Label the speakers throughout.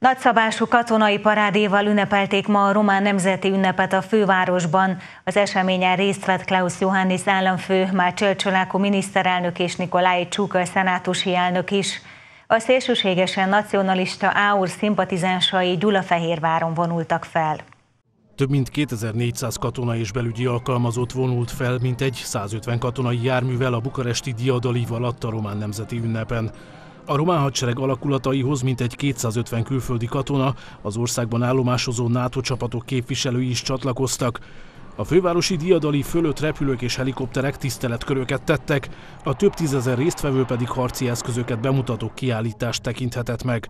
Speaker 1: Nagyszabású katonai parádéval ünnepelték ma a román nemzeti ünnepet a fővárosban. Az eseményen részt vett Klaus Johannis államfő, Mácsel Csoláko miniszterelnök és Nikolai Csúka szenátusi elnök is. A szélsőségesen nacionalista áur szimpatizánsai Gyulafehérváron vonultak fel.
Speaker 2: Több mint 2400 katona és belügyi alkalmazott vonult fel, mint egy 150 katonai járművel a bukaresti diadalival adta a román nemzeti ünnepen. A román hadsereg alakulataihoz mintegy 250 külföldi katona, az országban állomásozó NATO csapatok képviselői is csatlakoztak. A fővárosi diadali fölött repülők és helikopterek tiszteletköröket tettek, a több tízezer résztvevő pedig harci eszközöket bemutató kiállítást tekinthetett meg.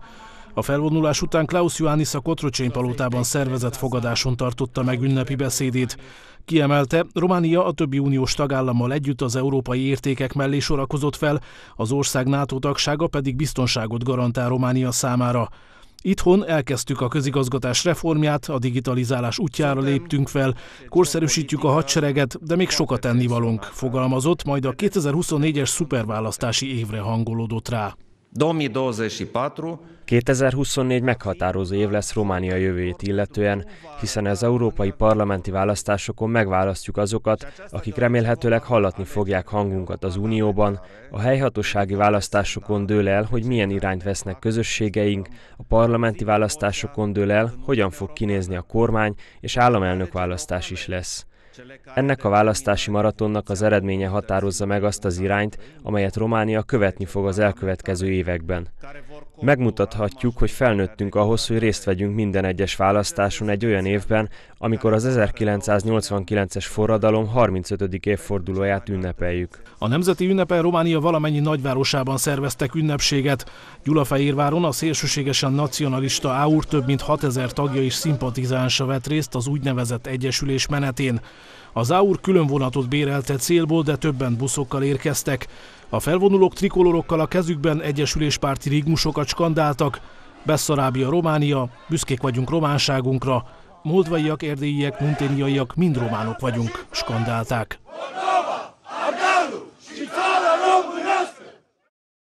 Speaker 2: A felvonulás után Klaus Ioannis a Kotrocsény palotában szervezett fogadáson tartotta meg ünnepi beszédét. Kiemelte, Románia a többi uniós tagállammal együtt az európai értékek mellé sorakozott fel, az ország NATO tagsága pedig biztonságot garantál Románia számára. Itthon elkezdtük a közigazgatás reformját, a digitalizálás útjára léptünk fel, korszerűsítjük a hadsereget, de még sokat tennivalónk, fogalmazott, majd a 2024-es szuperválasztási évre hangolódott rá.
Speaker 3: 2024 meghatározó év lesz Románia jövőjét illetően, hiszen az európai parlamenti választásokon megválasztjuk azokat, akik remélhetőleg hallatni fogják hangunkat az Unióban. A helyhatósági választásokon dől el, hogy milyen irányt vesznek közösségeink, a parlamenti választásokon dől el, hogyan fog kinézni a kormány, és államelnök választás is lesz. Ennek a választási maratonnak az eredménye határozza meg azt az irányt, amelyet Románia követni fog az elkövetkező években. Megmutathatjuk, hogy felnőttünk ahhoz, hogy részt vegyünk minden egyes választáson egy olyan évben, amikor az 1989-es forradalom 35. évfordulóját ünnepeljük.
Speaker 2: A Nemzeti Ünnepen Románia valamennyi nagyvárosában szerveztek ünnepséget. Gyulafehérváron a szélsőségesen nacionalista AUR több mint 6000 tagja és szimpatizánsa vett részt az úgynevezett egyesülés menetén. Az AUR külön vonatot bérelte célból, de többen buszokkal érkeztek. A felvonulók trikolorokkal a kezükben egyesüléspárti rigmusokat skandáltak. Besszarábia Románia, büszkék vagyunk románságunkra, moldvaiak, erdélyiek, munténiaiak, mind románok vagyunk, skandálták. Moldova, Ardálu, Csicala, Romunia!